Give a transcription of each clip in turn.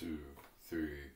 two, three,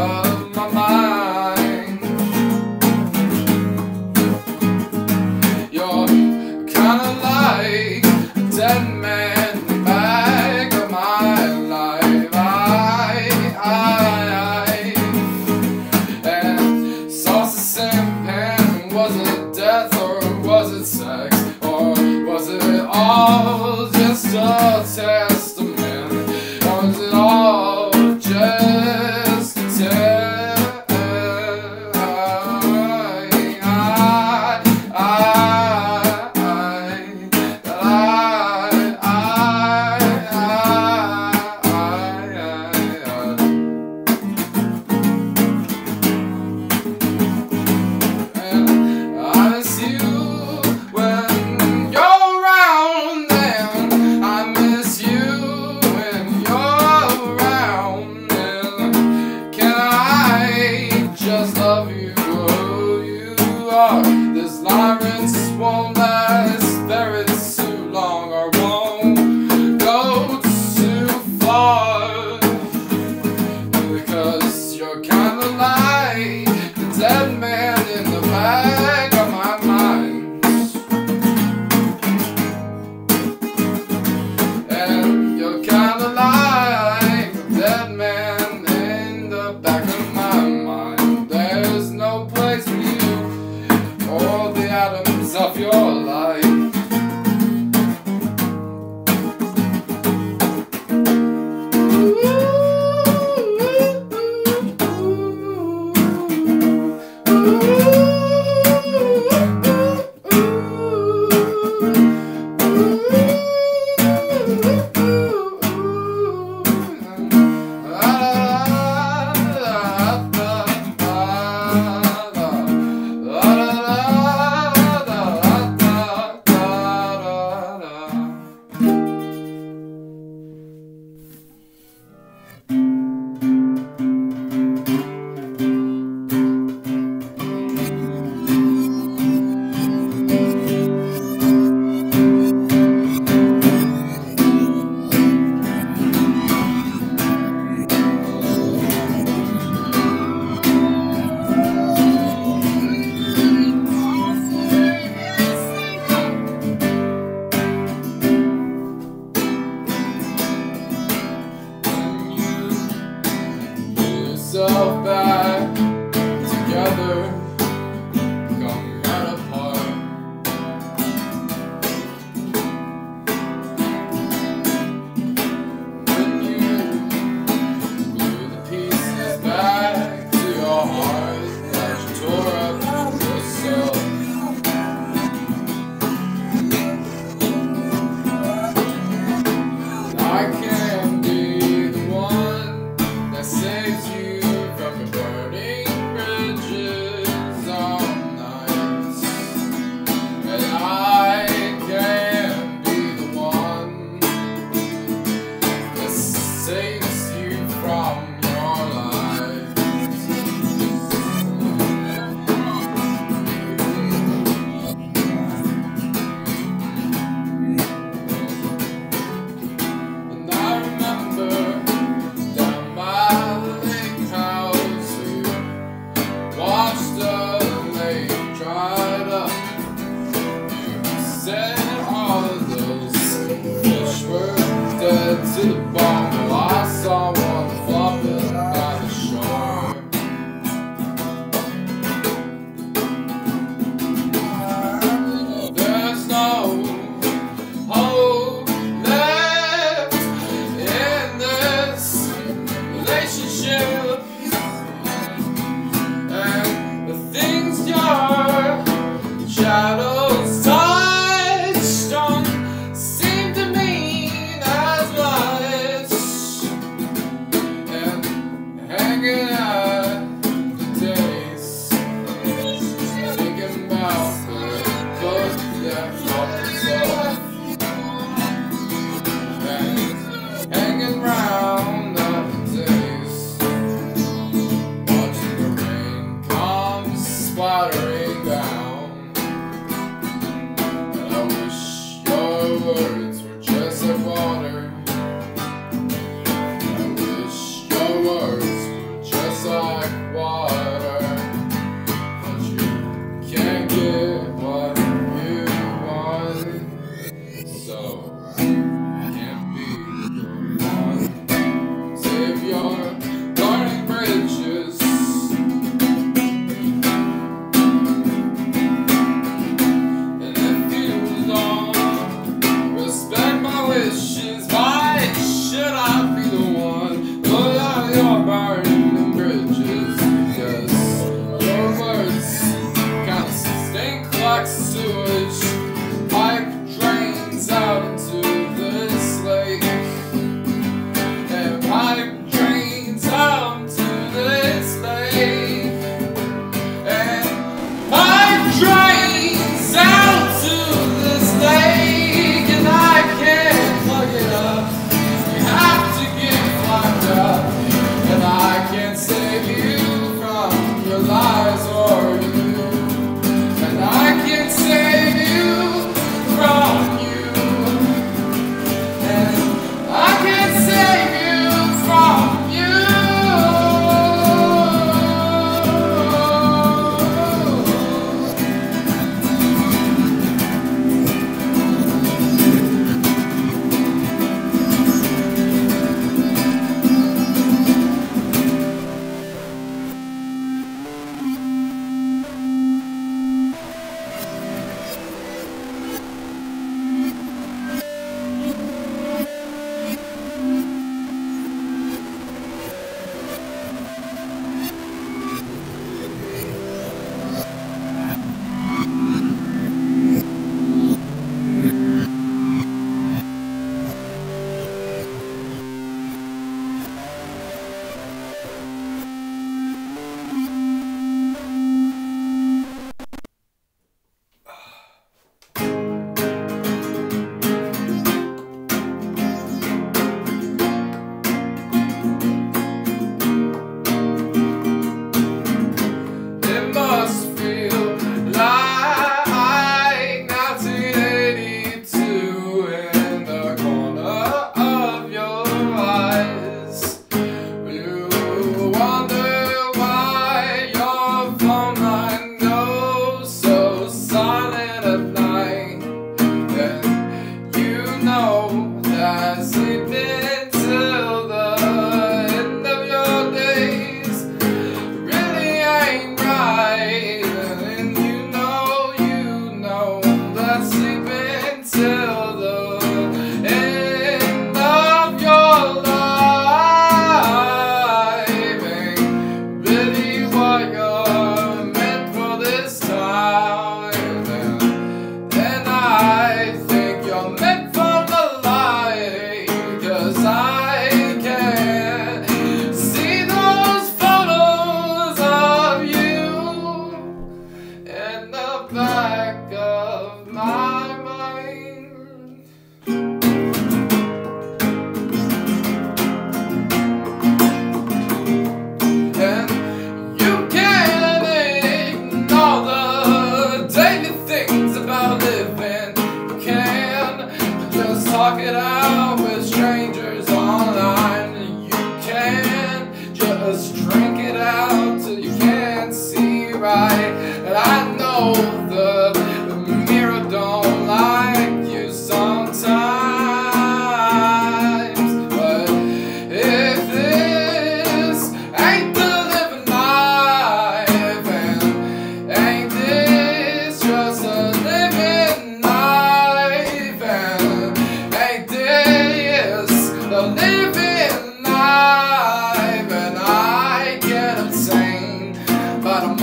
back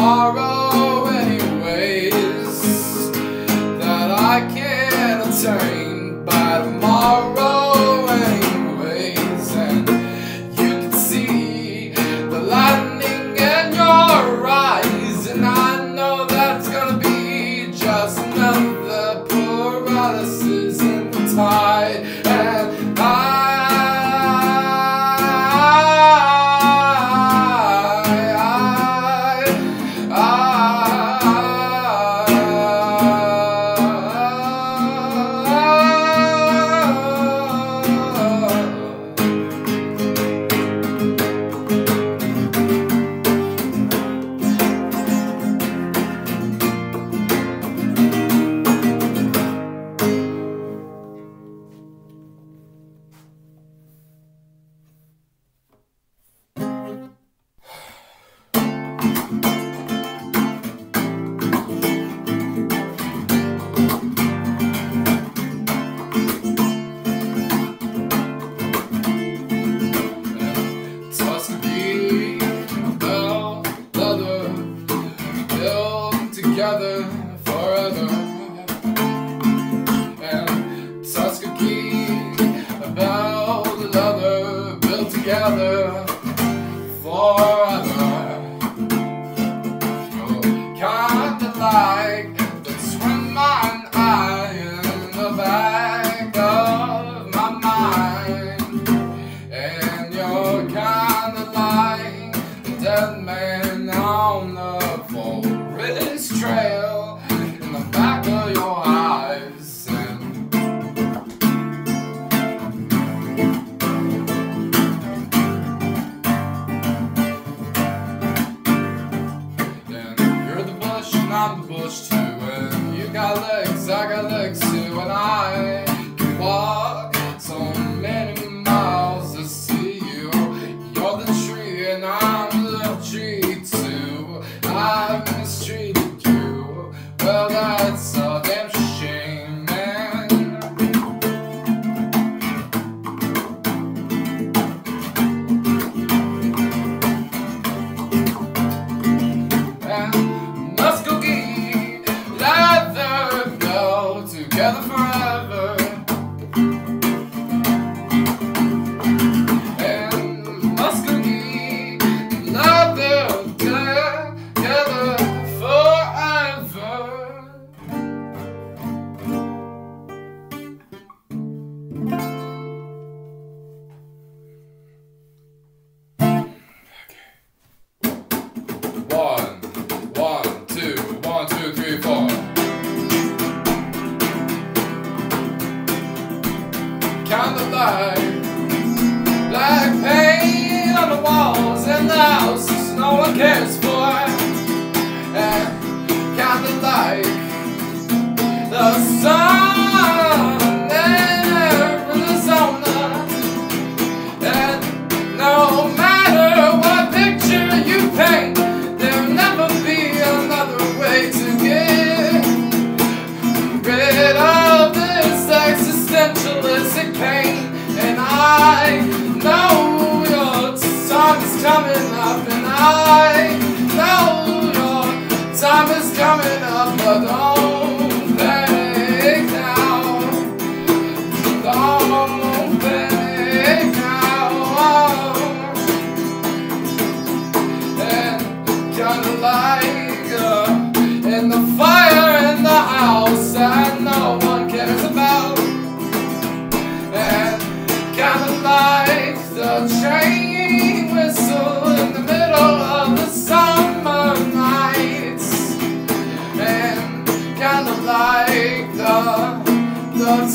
tomorrow. life. Like paint on the walls in the house No one cares Time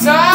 Side!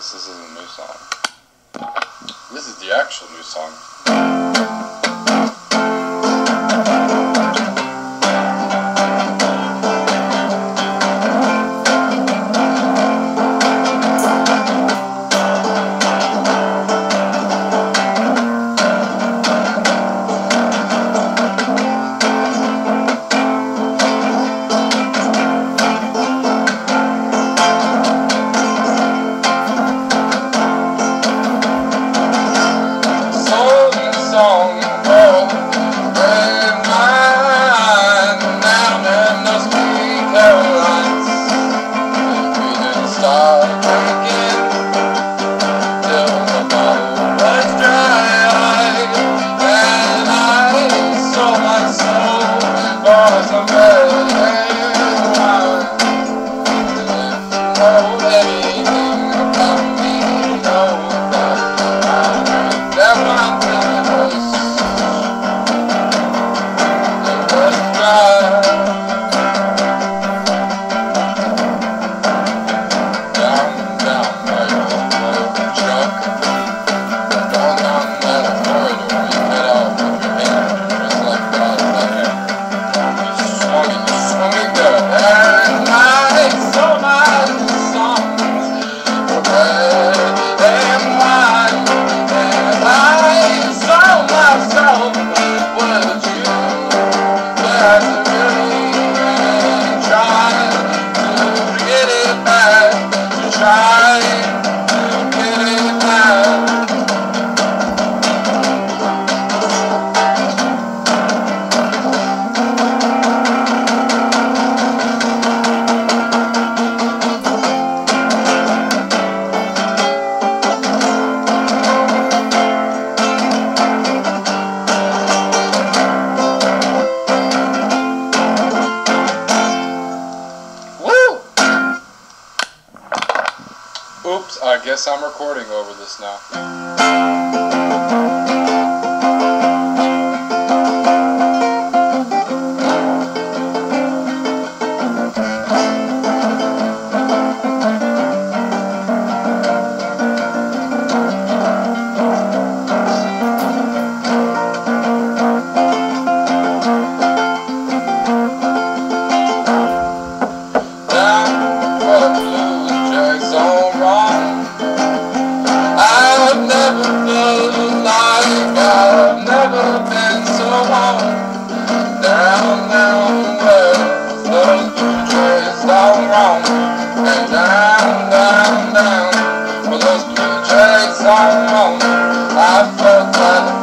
this isn't a new song. This is the actual new song. Oh! home. I'm so.